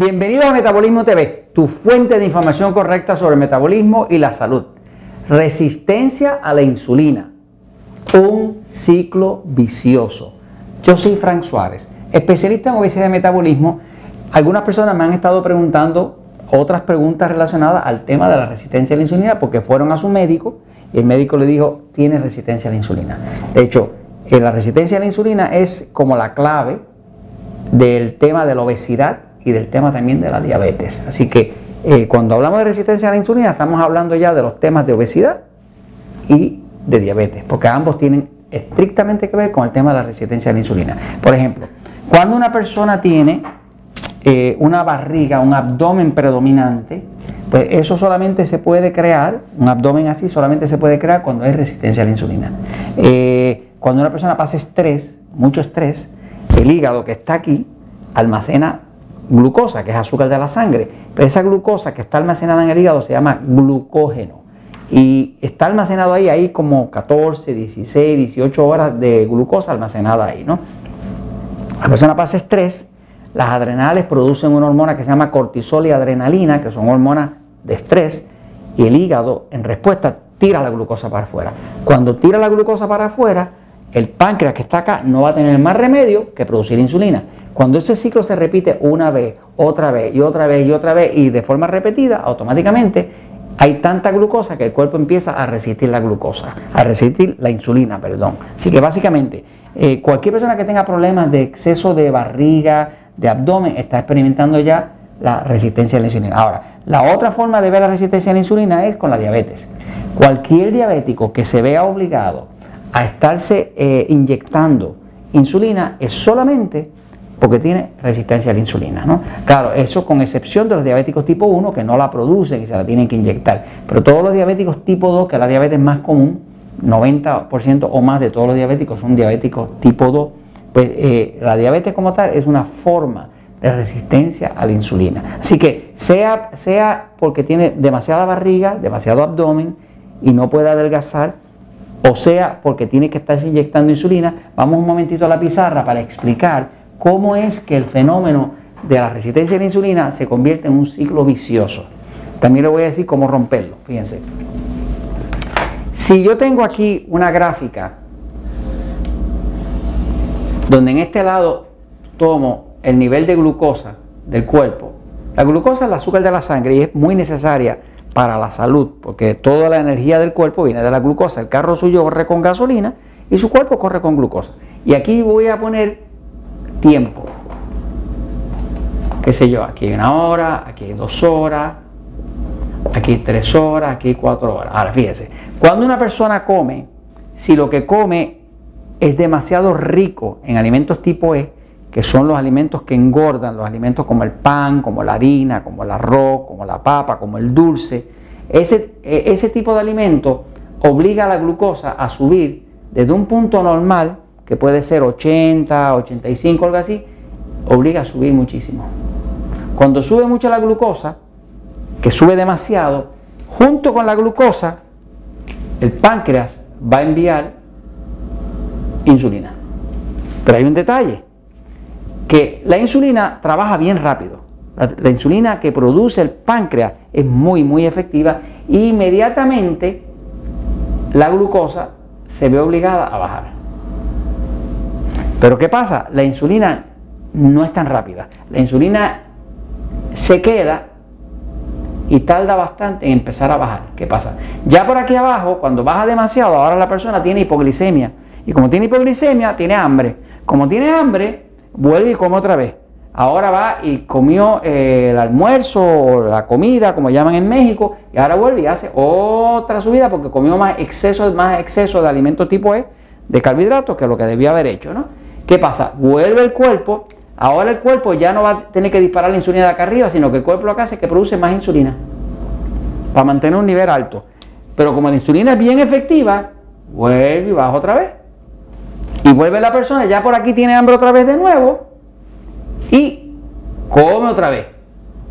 Bienvenido a Metabolismo TV, tu fuente de información correcta sobre el metabolismo y la salud. Resistencia a la insulina. Un ciclo vicioso. Yo soy Frank Suárez, especialista en obesidad y metabolismo. Algunas personas me han estado preguntando otras preguntas relacionadas al tema de la resistencia a la insulina porque fueron a su médico y el médico le dijo, tiene resistencia a la insulina. De hecho, eh, la resistencia a la insulina es como la clave del tema de la obesidad y del tema también de la diabetes. Así que eh, cuando hablamos de resistencia a la insulina estamos hablando ya de los temas de obesidad y de diabetes, porque ambos tienen estrictamente que ver con el tema de la resistencia a la insulina. Por ejemplo, cuando una persona tiene eh, una barriga, un abdomen predominante, pues eso solamente se puede crear, un abdomen así solamente se puede crear cuando hay resistencia a la insulina. Eh, cuando una persona pasa estrés, mucho estrés, el hígado que está aquí almacena glucosa, que es azúcar de la sangre. Pero esa glucosa que está almacenada en el hígado se llama glucógeno. Y está almacenado ahí, ahí como 14, 16, 18 horas de glucosa almacenada ahí, ¿no? La persona pasa estrés, las adrenales producen una hormona que se llama cortisol y adrenalina, que son hormonas de estrés, y el hígado en respuesta tira la glucosa para afuera. Cuando tira la glucosa para afuera, el páncreas que está acá no va a tener más remedio que producir insulina. Cuando ese ciclo se repite una vez, otra vez y otra vez y otra vez y de forma repetida, automáticamente hay tanta glucosa que el cuerpo empieza a resistir la glucosa, a resistir la insulina, perdón. Así que básicamente eh, cualquier persona que tenga problemas de exceso de barriga, de abdomen, está experimentando ya la resistencia a la insulina. Ahora, la otra forma de ver la resistencia a la insulina es con la diabetes. Cualquier diabético que se vea obligado a estarse eh, inyectando insulina es solamente porque tiene resistencia a la insulina. ¿no? Claro, eso con excepción de los diabéticos tipo 1 que no la producen y se la tienen que inyectar. Pero todos los diabéticos tipo 2, que es la diabetes más común, 90% o más de todos los diabéticos son diabéticos tipo 2, pues eh, la diabetes como tal es una forma de resistencia a la insulina. Así que sea, sea porque tiene demasiada barriga, demasiado abdomen y no puede adelgazar, o sea porque tiene que estarse inyectando insulina, vamos un momentito a la pizarra para explicar cómo es que el fenómeno de la resistencia a la insulina se convierte en un ciclo vicioso. También le voy a decir cómo romperlo, fíjense. Si yo tengo aquí una gráfica donde en este lado tomo el nivel de glucosa del cuerpo, la glucosa es el azúcar de la sangre y es muy necesaria para la salud, porque toda la energía del cuerpo viene de la glucosa. El carro suyo corre con gasolina y su cuerpo corre con glucosa. Y aquí voy a poner tiempo. Qué sé yo, aquí hay una hora, aquí hay dos horas, aquí hay tres horas, aquí hay cuatro horas. Ahora fíjese, cuando una persona come, si lo que come es demasiado rico en alimentos tipo E, que son los alimentos que engordan, los alimentos como el pan, como la harina, como el arroz, como la papa, como el dulce, ese, e, ese tipo de alimento obliga a la glucosa a subir desde un punto normal que puede ser 80, 85, algo así, obliga a subir muchísimo. Cuando sube mucho la glucosa, que sube demasiado, junto con la glucosa, el páncreas va a enviar insulina. Pero hay un detalle, que la insulina trabaja bien rápido. La, insulina que produce el páncreas es muy, muy efectiva e inmediatamente la glucosa se ve obligada a bajar. Pero ¿qué pasa? La insulina no es tan rápida. La insulina se queda y tarda bastante en empezar a bajar. ¿Qué pasa? Ya por aquí abajo, cuando baja demasiado, ahora la persona tiene hipoglicemia. Y como tiene hipoglicemia, tiene hambre. Como tiene hambre, vuelve y come otra vez. Ahora va y comió eh, el almuerzo o la comida, como llaman en México, y ahora vuelve y hace otra subida porque comió más exceso, más exceso de alimento tipo E, de carbohidratos, que lo que debió haber hecho, ¿no? ¿Qué pasa? Vuelve el cuerpo, ahora el cuerpo ya no va a tener que disparar la insulina de acá arriba, sino que el cuerpo lo que hace es que produce más insulina para mantener un nivel alto. Pero como la insulina es bien efectiva, vuelve y baja otra vez. Y vuelve la persona, ya por aquí tiene hambre otra vez de nuevo y come otra vez.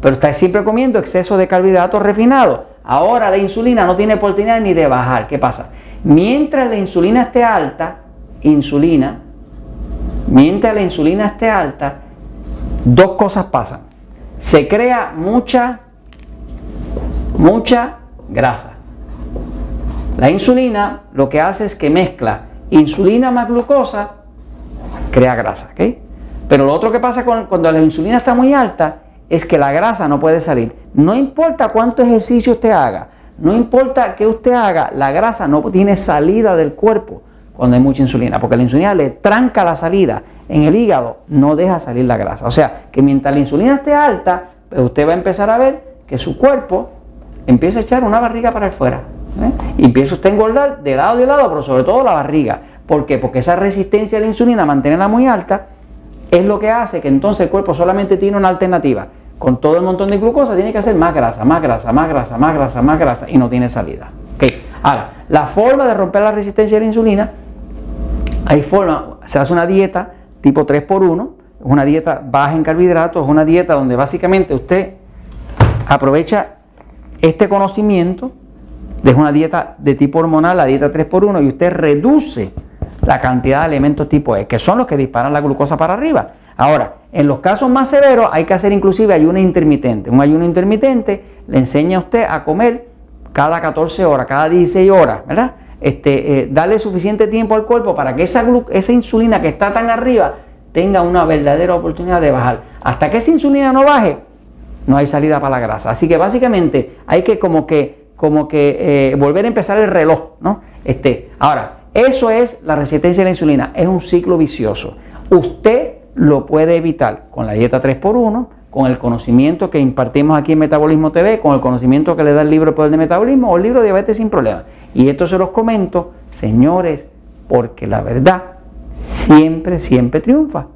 Pero está siempre comiendo exceso de carbohidratos refinados. Ahora la insulina no tiene oportunidad ni de bajar. ¿Qué pasa? Mientras la insulina esté alta, insulina Mientras la insulina esté alta, dos cosas pasan. se crea mucha, mucha grasa. La insulina lo que hace es que mezcla insulina más glucosa, crea grasa. Pero lo otro que pasa cuando la insulina está muy alta es que la grasa no puede salir. No importa cuánto ejercicio usted haga, no importa que usted haga, la grasa no tiene salida del cuerpo cuando hay mucha insulina, porque la insulina le tranca la salida en el hígado, no deja salir la grasa. O sea, que mientras la insulina esté alta, pues usted va a empezar a ver que su cuerpo empieza a echar una barriga para afuera. ¿eh? Y empieza usted a engordar de lado a lado, pero sobre todo la barriga. ¿Por qué? Porque esa resistencia a la insulina, mantenerla muy alta, es lo que hace que entonces el cuerpo solamente tiene una alternativa con todo el montón de glucosa, tiene que hacer más grasa, más grasa, más grasa, más grasa, más grasa y no tiene salida. Okay. Ahora, la forma de romper la resistencia a la insulina, hay forma, se hace una dieta tipo 3x1, es una dieta baja en carbohidratos, es una dieta donde básicamente usted aprovecha este conocimiento, de una dieta de tipo hormonal, la dieta 3x1, y usted reduce la cantidad de elementos tipo E, que son los que disparan la glucosa para arriba. Ahora, en los casos más severos hay que hacer inclusive ayuno intermitente. Un ayuno intermitente le enseña a usted a comer cada 14 horas, cada 16 horas, ¿verdad? Este, eh, darle suficiente tiempo al cuerpo para que esa, insulina que está tan arriba tenga una verdadera oportunidad de bajar. Hasta que esa insulina no baje, no hay salida para la grasa. Así que básicamente hay que como que, como que eh, volver a empezar el reloj, ¿no? Este, ahora, eso es la resistencia a la insulina, es un ciclo vicioso. Usted lo puede evitar con la dieta 3x1, con el conocimiento que impartimos aquí en Metabolismo TV, con el conocimiento que le da el libro El Poder de Metabolismo o el libro Diabetes sin Problemas. Y esto se los comento, señores, porque la verdad siempre, siempre triunfa.